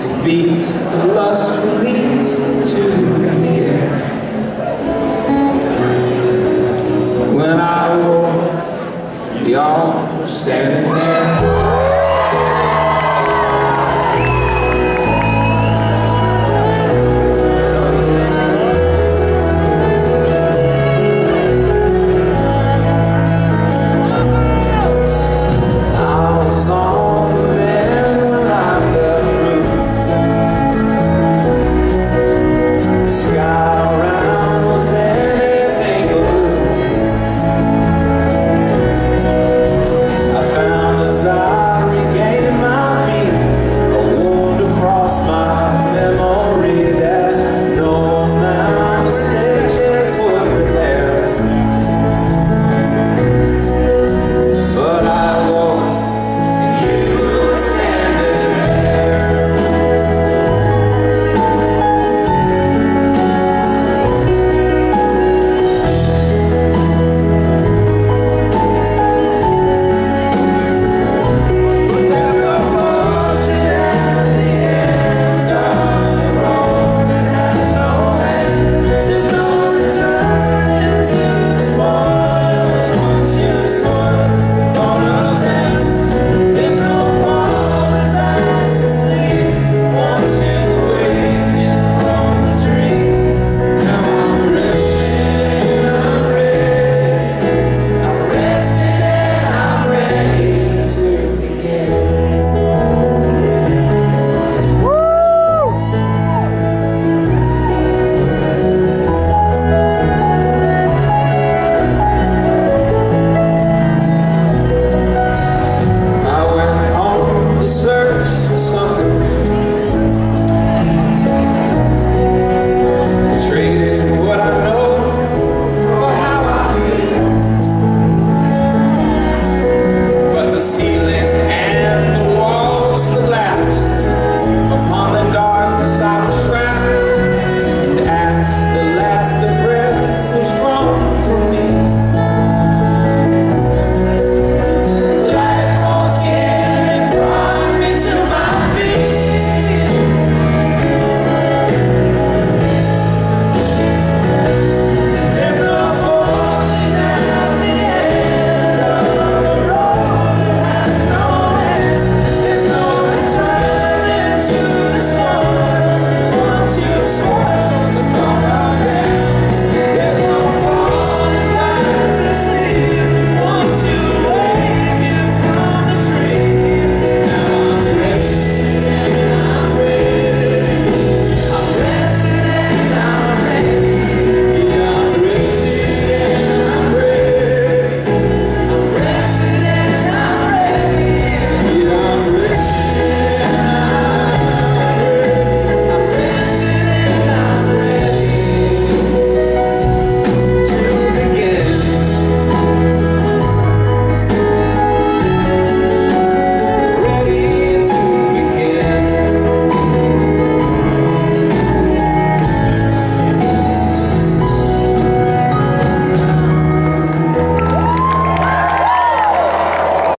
It beats the lust released to the air. When I woke, the arms were standing